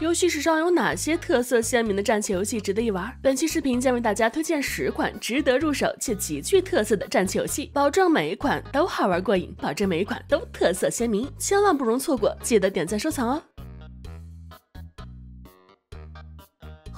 游戏史上有哪些特色鲜明的战棋游戏值得一玩？本期视频将为大家推荐十款值得入手且极具特色的战棋游戏，保证每一款都好玩过瘾，保证每一款都特色鲜明，千万不容错过！记得点赞收藏哦。《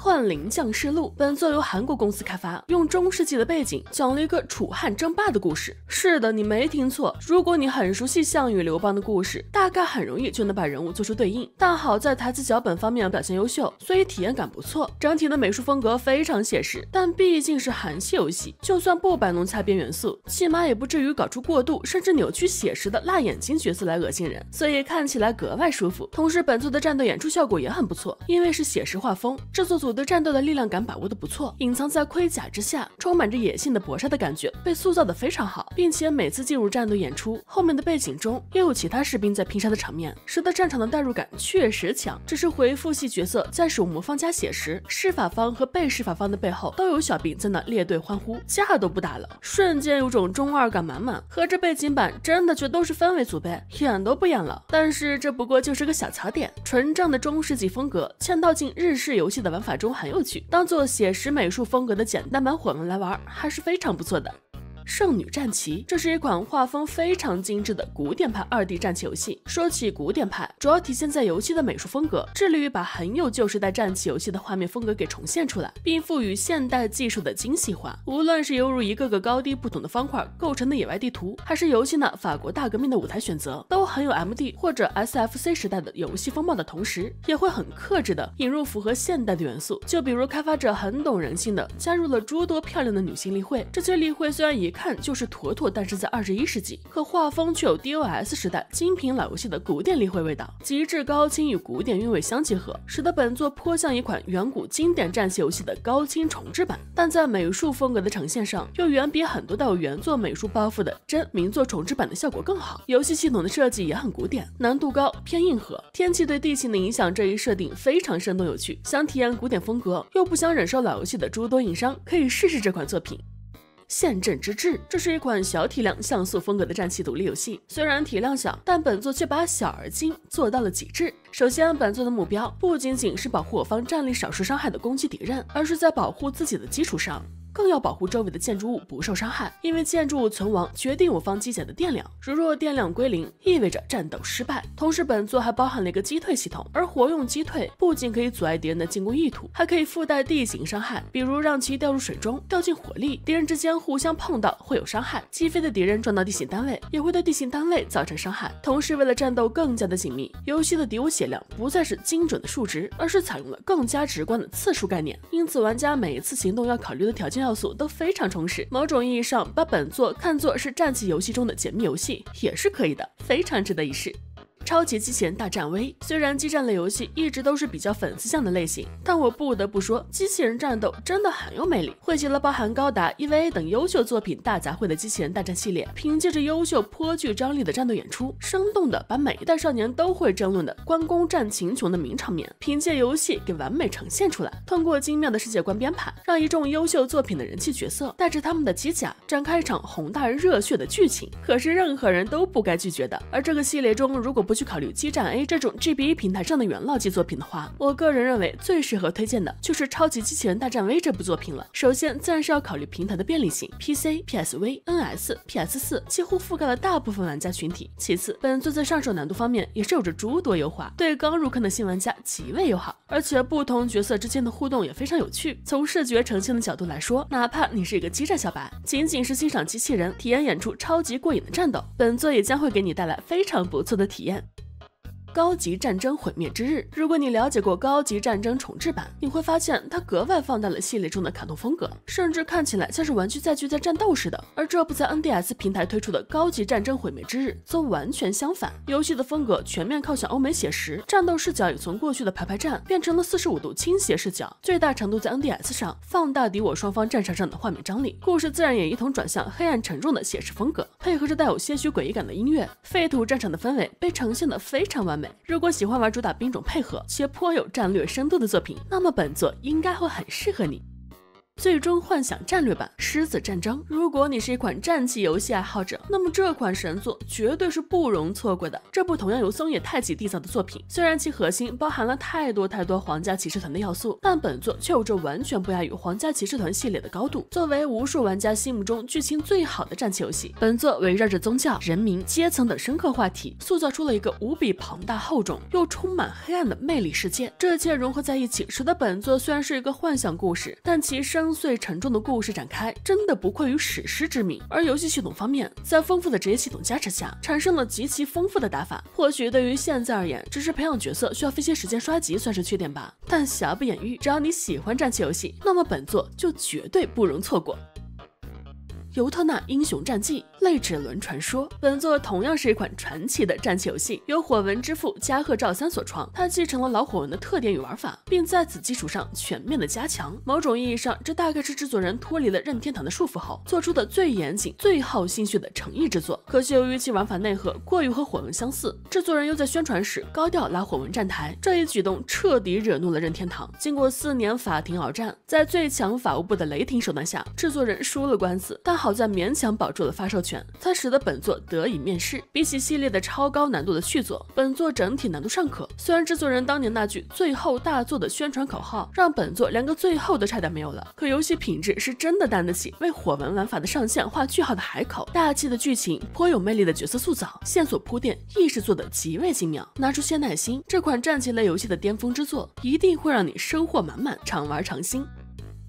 幻灵降世录》本作由韩国公司开发，用中世纪的背景讲了一个楚汉争霸的故事。是的，你没听错，如果你很熟悉项羽、刘邦的故事，大概很容易就能把人物做出对应。但好在台词脚本方面表现优秀，所以体验感不错。整体的美术风格非常写实，但毕竟是韩系游戏，就算不摆弄擦边元素，起码也不至于搞出过度甚至扭曲写实的辣眼睛角色来恶心人，所以看起来格外舒服。同时，本作的战斗演出效果也很不错，因为是写实画风，制作组。的战斗的力量感把握的不错，隐藏在盔甲之下，充满着野性的搏杀的感觉被塑造的非常好，并且每次进入战斗演出，后面的背景中又有其他士兵在拼杀的场面，使得战场的代入感确实强。只是回复系角色在使用魔方加血时，施法方和被施法方的背后都有小兵在那列队欢呼，架都不打了，瞬间有种中二感满满。合着背景板真的就都是氛围组呗，演都不演了。但是这不过就是个小槽点，纯正的中世纪风格嵌套进日式游戏的玩法中。很有趣，当做写实美术风格的简单版火纹来玩，还是非常不错的。圣女战旗，这是一款画风非常精致的古典派二 D 战棋游戏。说起古典派，主要体现在游戏的美术风格，致力于把很有旧时代战棋游戏的画面风格给重现出来，并赋予现代技术的精细化。无论是犹如一个个高低不同的方块构成的野外地图，还是游戏呢法国大革命的舞台选择，都很有 MD 或者 SFC 时代的游戏风貌的同时，也会很克制的引入符合现代的元素。就比如开发者很懂人性的加入了诸多漂亮的女性例会，这些例会虽然以看就是妥妥诞生在二十一世纪，可画风却有 DOS 时代精品老游戏的古典立绘味道，极致高清与古典韵味相结合，使得本作颇像一款远古经典战棋游戏的高清重制版。但在美术风格的呈现上，又远比很多带有原作美术包袱的真名作重制版的效果更好。游戏系统的设计也很古典，难度高，偏硬核。天气对地形的影响这一设定非常生动有趣。想体验古典风格，又不想忍受老游戏的诸多硬伤，可以试试这款作品。陷阵之志，这是一款小体量像素风格的战棋独立游戏。虽然体量小，但本作却把小而精做到了极致。首先，本作的目标不仅仅是保护我方战力少数伤害的攻击敌人，而是在保护自己的基础上。更要保护周围的建筑物不受伤害，因为建筑物存亡决定我方机甲的电量。如若电量归零，意味着战斗失败。同时，本作还包含了一个击退系统，而活用击退不仅可以阻碍敌人的进攻意图，还可以附带地形伤害，比如让其掉入水中、掉进火力，敌人之间互相碰到会有伤害。击飞的敌人撞到地形单位，也会对地形单位造成伤害。同时，为了战斗更加的紧密，游戏的敌我血量不再是精准的数值，而是采用了更加直观的次数概念。因此，玩家每一次行动要考虑的条件。要素都非常充实，某种意义上把本作看作是战棋游戏中的解密游戏也是可以的，非常值得一试。超级机器人大战 V，虽然激战类游戏一直都是比较粉丝向的类型，但我不得不说，机器人战斗真的很有魅力。汇集了包含高达、EVA 等优秀作品大杂烩的机器人大战系列，凭借着优秀颇具张力的战斗演出，生动的把每一代少年都会争论的关公战秦琼的名场面，凭借游戏给完美呈现出来。通过精妙的世界观编排，让一众优秀作品的人气角色带着他们的机甲展开一场宏大而热血的剧情，可是任何人都不该拒绝的。而这个系列中，如果不去考虑激战 A 这种 GBA 平台上的元老级作品的话，我个人认为最适合推荐的就是《超级机器人大战 V》这部作品了。首先，自然是要考虑平台的便利性，PC、PSV、NS、PS4 几乎覆盖了大部分玩家群体。其次，本作在上手难度方面也是有着诸多优化，对刚入坑的新玩家极为友好，而且不同角色之间的互动也非常有趣。从视觉呈现的角度来说，哪怕你是一个激战小白，仅仅是欣赏机器人，体验演出超级过瘾的战斗，本作也将会给你带来非常不错的体验。高级战争毁灭之日，如果你了解过高级战争重置版，你会发现它格外放大了系列中的卡通风格，甚至看起来像是玩具载具在战斗似的。而这部在 NDS 平台推出的高级战争毁灭之日则完全相反，游戏的风格全面靠向欧美写实，战斗视角也从过去的排排站变成了四十五度倾斜视角，最大程度在 NDS 上放大敌我双方战场上的画面张力。故事自然也一同转向黑暗沉重的写实风格，配合着带有些许诡异感的音乐，废土战场的氛围被呈现的非常完美如果喜欢玩主打兵种配合且颇有战略深度的作品，那么本作应该会很适合你。最终幻想战略版《狮子战争》。如果你是一款战棋游戏爱好者，那么这款神作绝对是不容错过的。这部同样由松野太己缔造的作品，虽然其核心包含了太多太多皇家骑士团的要素，但本作却有着完全不亚于皇家骑士团系列的高度。作为无数玩家心目中剧情最好的战棋游戏，本作围绕着宗教、人民、阶层等深刻话题，塑造出了一个无比庞大厚重又充满黑暗的魅力世界。这一切融合在一起，使得本作虽然是一个幻想故事，但其深邃沉重的故事展开真的不愧于史诗之名。而游戏系统方面，在丰富的职业系统加持下，产生了极其丰富的打法。或许对于现在而言，只是培养角色需要费些时间刷级算是缺点吧。但瑕不掩瑜，只要你喜欢战棋游戏，那么本作就绝对不容错过。尤特纳英雄战记。类指轮传说，本作同样是一款传奇的战棋游戏，由火纹之父加贺照三所创。他继承了老火纹的特点与玩法，并在此基础上全面的加强。某种意义上，这大概是制作人脱离了任天堂的束缚后做出的最严谨、最耗心血的诚意之作。可惜由于其玩法内核过于和火纹相似，制作人又在宣传时高调拉火纹站台，这一举动彻底惹怒了任天堂。经过四年法庭鏖战，在最强法务部的雷霆手段下，制作人输了官司，但好在勉强保住了发售权。才使得本作得以面世。比起系列的超高难度的续作，本作整体难度尚可。虽然制作人当年那句“最后大作”的宣传口号，让本作连个最后都差点没有了，可游戏品质是真的担得起为火纹玩法的上线画句号的海口。大气的剧情，颇有魅力的角色塑造，线索铺垫亦是做的极为精妙。拿出些耐心，这款战棋类游戏的巅峰之作，一定会让你收获满满，常玩常新。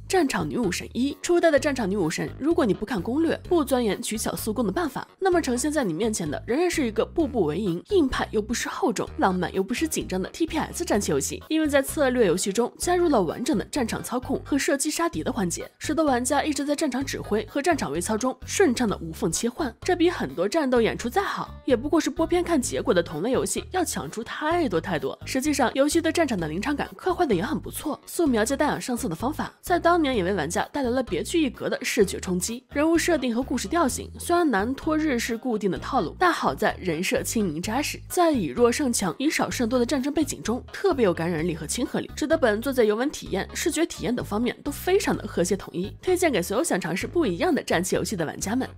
战场女武神一初代的战场女武神，如果你不看攻略，不钻研取巧速攻的办法，那么呈现在你面前的仍然是一个步步为营、硬派又不失厚重、浪漫又不失紧张的 TPS 战棋游戏。因为在策略游戏中加入了完整的战场操控和射击杀敌的环节，使得玩家一直在战场指挥和战场微操中顺畅的无缝切换。这比很多战斗演出再好，也不过是播片看结果的同类游戏要强出太多太多。实际上，游戏对战场的临场感刻画的也很不错，素描加弹药上色的方法，在当。当年也为玩家带来了别具一格的视觉冲击。人物设定和故事调性虽然难脱日式固定的套路，但好在人设轻盈扎实，在以弱胜强、以少胜多的战争背景中，特别有感染力和亲和力，使得本作在游玩体验、视觉体验等方面都非常的和谐统一。推荐给所有想尝试不一样的战棋游戏的玩家们。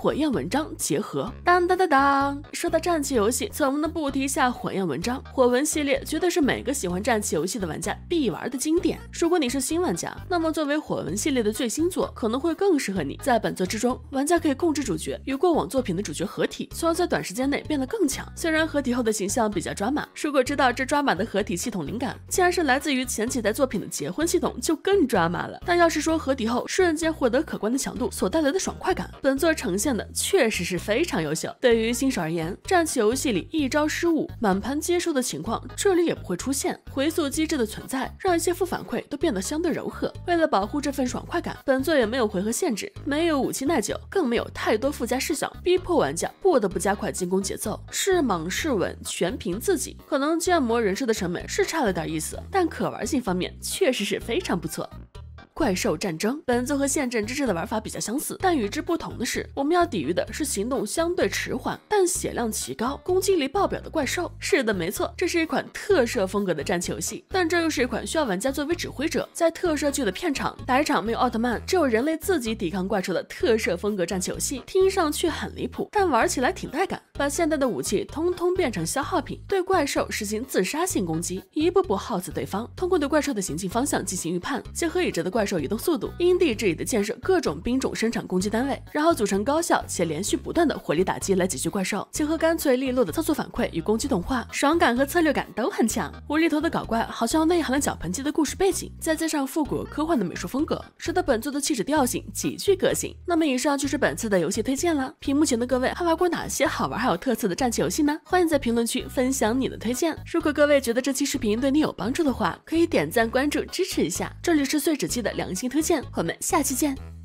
火焰文章结合，当当当当！说到战棋游戏，怎么能不提一下火焰文章？火纹系列绝对是每个喜欢战棋游戏的玩家必玩的经典。如果你是新玩家，那么作为火纹系列的最新作，可能会更适合你。在本作之中，玩家可以控制主角与过往作品的主角合体，从而在短时间内变得更强。虽然合体后的形象比较抓马，如果知道这抓马的合体系统灵感竟然是来自于前几代作品的结婚系统，就更抓马了。但要是说合体后瞬间获得可观的强度所带来的爽快感，本作呈现。的确实是非常优秀。对于新手而言，战棋游戏里一招失误满盘皆输的情况，这里也不会出现。回溯机制的存在，让一些负反馈都变得相对柔和。为了保护这份爽快感，本作也没有回合限制，没有武器耐久，更没有太多附加事项，逼迫玩家不得不加快进攻节奏。是猛是稳，全凭自己。可能建模人设的审美是差了点意思，但可玩性方面确实是非常不错。怪兽战争本作和宪政之志的玩法比较相似，但与之不同的是，我们要抵御的是行动相对迟缓但血量奇高、攻击力爆表的怪兽。是的，没错，这是一款特摄风格的战棋游戏，但这又是一款需要玩家作为指挥者，在特摄剧的片场打一场没有奥特曼，只有人类自己抵抗怪兽的特摄风格战棋游戏。听上去很离谱，但玩起来挺带感。把现代的武器通通变成消耗品，对怪兽实行自杀性攻击，一步步耗死对方。通过对怪兽的行进方向进行预判，结合已知的怪。手移动速度，因地制宜的建设各种兵种生产攻击单位，然后组成高效且连续不断的火力打击来解决怪兽。结合干脆利落的操作反馈与攻击动画，爽感和策略感都很强。无厘头的搞怪，好像内含了绞盆机的故事背景，再加上复古科幻的美术风格，使得本作的气质调性极具个性。那么以上就是本次的游戏推荐了。屏幕前的各位还玩过哪些好玩还有特色的战棋游戏呢？欢迎在评论区分享你的推荐。如果各位觉得这期视频对你有帮助的话，可以点赞关注支持一下。这里是碎纸机的。良心推荐，我们下期见。